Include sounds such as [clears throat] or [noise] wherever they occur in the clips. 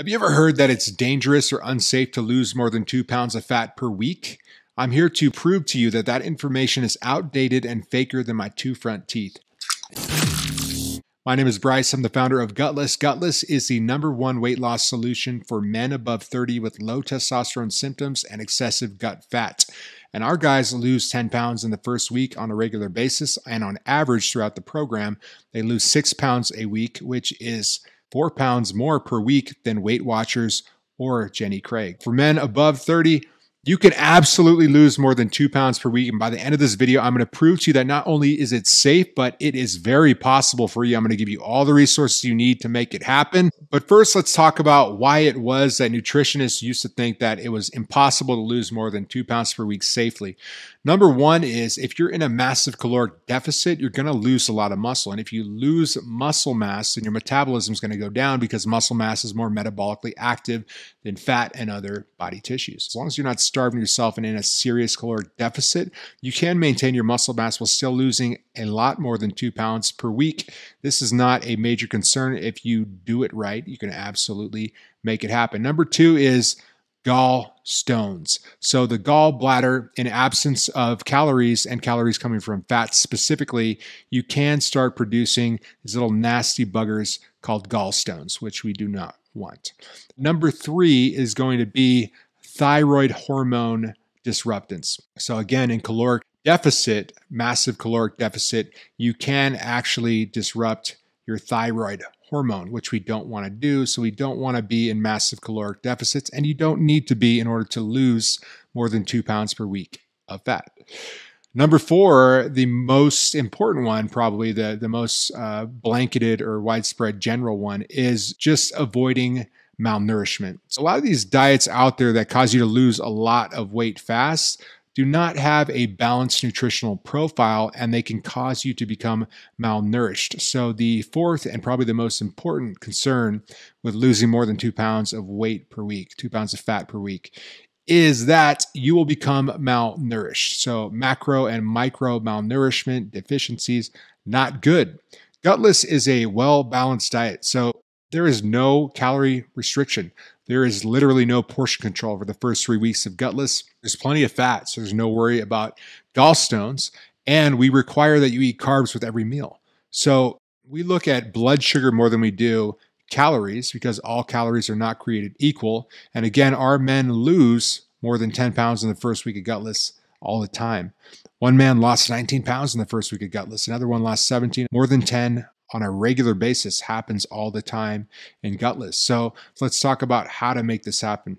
Have you ever heard that it's dangerous or unsafe to lose more than two pounds of fat per week? I'm here to prove to you that that information is outdated and faker than my two front teeth. My name is Bryce. I'm the founder of Gutless. Gutless is the number one weight loss solution for men above 30 with low testosterone symptoms and excessive gut fat. And our guys lose 10 pounds in the first week on a regular basis. And on average throughout the program, they lose six pounds a week, which is four pounds more per week than Weight Watchers or Jenny Craig. For men above 30, you can absolutely lose more than two pounds per week. And by the end of this video, I'm going to prove to you that not only is it safe, but it is very possible for you. I'm going to give you all the resources you need to make it happen. But first, let's talk about why it was that nutritionists used to think that it was impossible to lose more than two pounds per week safely. Number one is if you're in a massive caloric deficit, you're going to lose a lot of muscle. And if you lose muscle mass, then your metabolism is going to go down because muscle mass is more metabolically active than fat and other body tissues. As long as you're not starving yourself and in a serious caloric deficit, you can maintain your muscle mass while still losing a lot more than two pounds per week. This is not a major concern. If you do it right, you can absolutely make it happen. Number two is gallstones. So the gallbladder, in absence of calories and calories coming from fats specifically, you can start producing these little nasty buggers called gallstones, which we do not want. Number three is going to be thyroid hormone disruptance. So again, in caloric deficit, massive caloric deficit, you can actually disrupt your thyroid hormone, which we don't want to do. So we don't want to be in massive caloric deficits, and you don't need to be in order to lose more than two pounds per week of fat. Number four, the most important one, probably the, the most uh, blanketed or widespread general one, is just avoiding malnourishment. So, a lot of these diets out there that cause you to lose a lot of weight fast do not have a balanced nutritional profile and they can cause you to become malnourished. So, the fourth and probably the most important concern with losing more than two pounds of weight per week, two pounds of fat per week, is that you will become malnourished. So, macro and micro malnourishment deficiencies, not good. Gutless is a well balanced diet. So, there is no calorie restriction. There is literally no portion control for the first three weeks of gutless. There's plenty of fat, so there's no worry about gallstones. And we require that you eat carbs with every meal. So we look at blood sugar more than we do calories because all calories are not created equal. And again, our men lose more than 10 pounds in the first week of gutless all the time. One man lost 19 pounds in the first week of gutless, another one lost 17, more than 10 on a regular basis happens all the time in gutless. So let's talk about how to make this happen.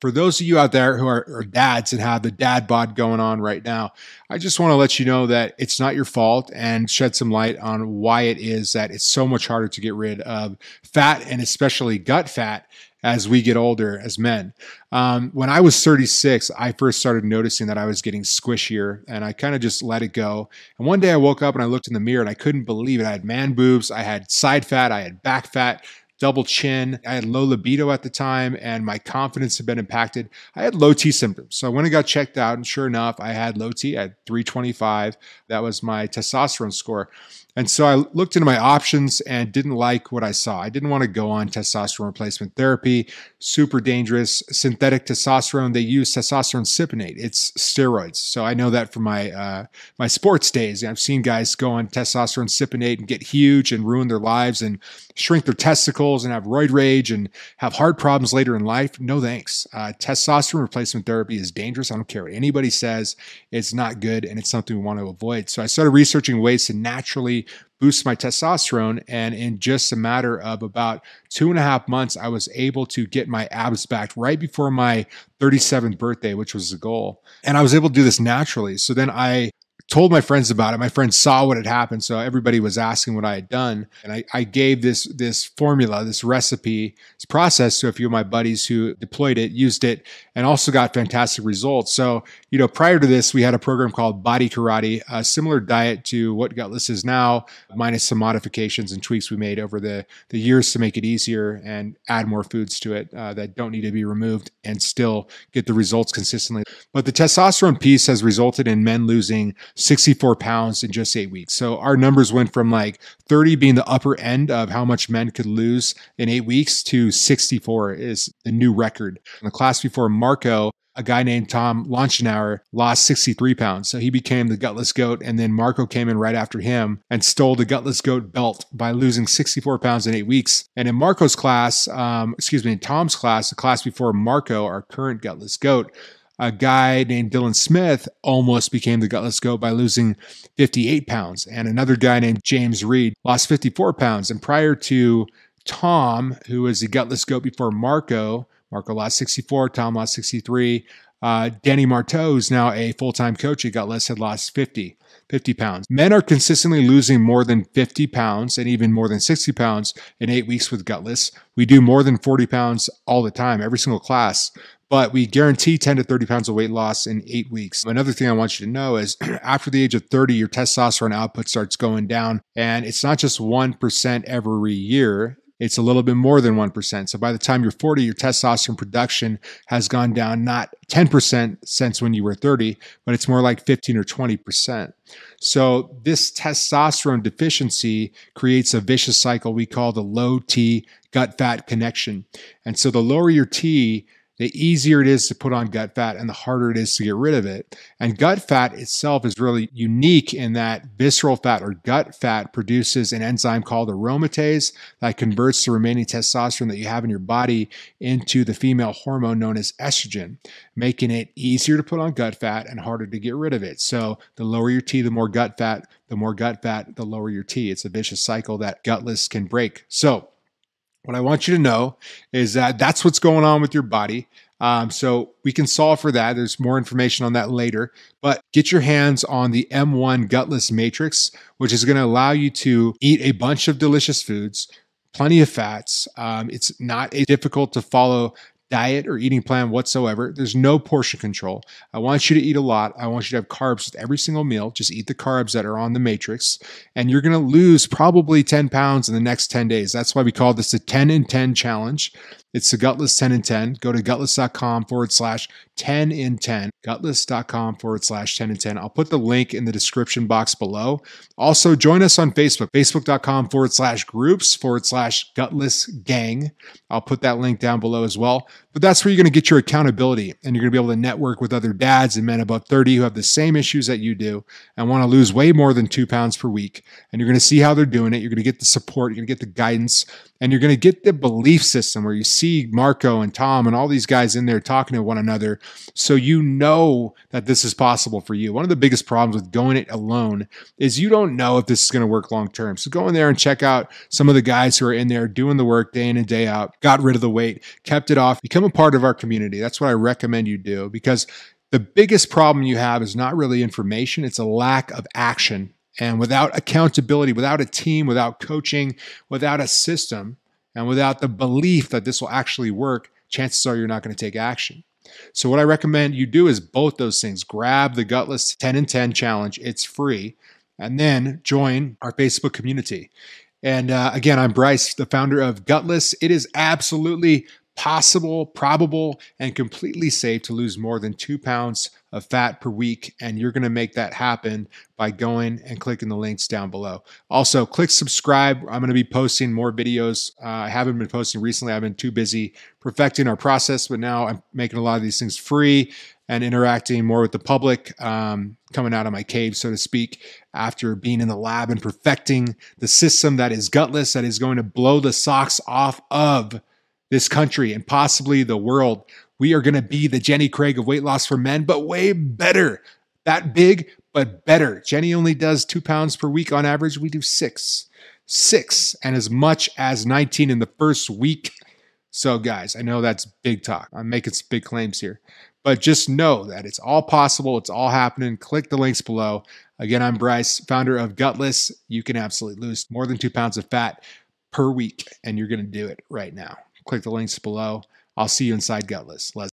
For those of you out there who are, are, dads and have the dad bod going on right now, I just want to let you know that it's not your fault and shed some light on why it is that it's so much harder to get rid of fat and especially gut fat as we get older as men. Um, when I was 36, I first started noticing that I was getting squishier and I kind of just let it go. And one day I woke up and I looked in the mirror and I couldn't believe it. I had man boobs, I had side fat, I had back fat, double chin. I had low libido at the time and my confidence had been impacted. I had low T symptoms. So I went and got checked out, and sure enough, I had low T at 325. That was my testosterone score. And so I looked into my options and didn't like what I saw. I didn't want to go on testosterone replacement therapy, super dangerous. Synthetic testosterone, they use testosterone cypionate. It's steroids. So I know that from my uh, my sports days. I've seen guys go on testosterone cypionate and get huge and ruin their lives and shrink their testicles and have roid rage and have heart problems later in life. No thanks. Uh, testosterone replacement therapy is dangerous. I don't care what anybody says. It's not good and it's something we want to avoid. So I started researching ways to naturally boost my testosterone. And in just a matter of about two and a half months, I was able to get my abs back right before my 37th birthday, which was the goal. And I was able to do this naturally. So then I told my friends about it. My friends saw what had happened, so everybody was asking what I had done, and I, I, gave this this formula, this recipe, this process to a few of my buddies who deployed it, used it, and also got fantastic results. So you know, prior to this, we had a program called Body Karate, a similar diet to what Gutless is now, minus some modifications and tweaks we made over the the years to make it easier and add more foods to it uh, that don't need to be removed and still get the results consistently. But the testosterone piece has resulted in men losing 64 pounds in just eight weeks. So our numbers went from like 30 being the upper end of how much men could lose in eight weeks to 64 is the new record. In the class before Marco, a guy named Tom Launchenauer lost 63 pounds. So he became the gutless goat. And then Marco came in right after him and stole the gutless goat belt by losing 64 pounds in eight weeks. And in Marco's class, um, excuse me, in Tom's class, the class before Marco, our current gutless goat, a guy named Dylan Smith almost became the gutless goat by losing 58 pounds. And another guy named James Reed lost 54 pounds. And prior to Tom, who was the gutless goat before Marco, Marco lost 64, Tom lost 63. Uh, Danny Marteau, who's now a full time coach at Gutless, had lost 50, 50 pounds. Men are consistently losing more than 50 pounds and even more than 60 pounds in eight weeks with Gutless. We do more than 40 pounds all the time, every single class, but we guarantee 10 to 30 pounds of weight loss in eight weeks. Another thing I want you to know is [clears throat] after the age of 30, your testosterone output starts going down. And it's not just 1% every year, it's a little bit more than 1%. So by the time you're 40, your testosterone production has gone down not 10% since when you were 30, but it's more like 15 or 20%. So this testosterone deficiency creates a vicious cycle we call the low T gut fat connection. And so the lower your T, the easier it is to put on gut fat and the harder it is to get rid of it. And gut fat itself is really unique in that visceral fat or gut fat produces an enzyme called aromatase that converts the remaining testosterone that you have in your body into the female hormone known as estrogen, making it easier to put on gut fat and harder to get rid of it. So the lower your T, the more gut fat, the more gut fat, the lower your T. It's a vicious cycle that gutless can break. So what I want you to know is that that's what's going on with your body. Um, so we can solve for that. There's more information on that later. But get your hands on the M1 Gutless Matrix, which is going to allow you to eat a bunch of delicious foods, plenty of fats. Um, it's not a difficult to follow diet or eating plan whatsoever. There's no portion control. I want you to eat a lot. I want you to have carbs with every single meal. Just eat the carbs that are on the matrix, and you're going to lose probably 10 pounds in the next 10 days. That's why we call this a 10 in 10 challenge. It's the Gutless 10 in 10. Go to gutless.com forward slash 10 in 10. Gutless.com forward slash 10 in 10. I'll put the link in the description box below. Also, join us on Facebook, facebook.com forward slash groups forward slash gutless gang. I'll put that link down below as well. But that's where you're going to get your accountability and you're going to be able to network with other dads and men above 30 who have the same issues that you do and want to lose way more than two pounds per week. And you're going to see how they're doing it. You're going to get the support, you're going to get the guidance, and you're going to get the belief system where you see Marco and Tom and all these guys in there talking to one another. So you know that this is possible for you. One of the biggest problems with going it alone is you don't know if this is going to work long term. So go in there and check out some of the guys who are in there doing the work day in and day out, got rid of the weight, kept it off, become a part of our community. That's what I recommend you do because the biggest problem you have is not really information, it's a lack of action and without accountability, without a team, without coaching, without a system, and without the belief that this will actually work, chances are you're not going to take action. So, what I recommend you do is both those things grab the Gutless 10 and 10 challenge, it's free, and then join our Facebook community. And uh, again, I'm Bryce, the founder of Gutless. It is absolutely possible, probable, and completely safe to lose more than two pounds of fat per week. And you're going to make that happen by going and clicking the links down below. Also, click subscribe. I'm going to be posting more videos. Uh, I haven't been posting recently. I've been too busy perfecting our process, but now I'm making a lot of these things free and interacting more with the public, um, coming out of my cave, so to speak, after being in the lab and perfecting the system that is gutless, that is going to blow the socks off of this country and possibly the world. We are going to be the Jenny Craig of weight loss for men, but way better. That big, but better. Jenny only does two pounds per week on average. We do six, six, and as much as 19 in the first week. So, guys, I know that's big talk. I'm making some big claims here, but just know that it's all possible. It's all happening. Click the links below. Again, I'm Bryce, founder of Gutless. You can absolutely lose more than two pounds of fat per week, and you're going to do it right now. Click the links below. I'll see you inside Gutless. Let's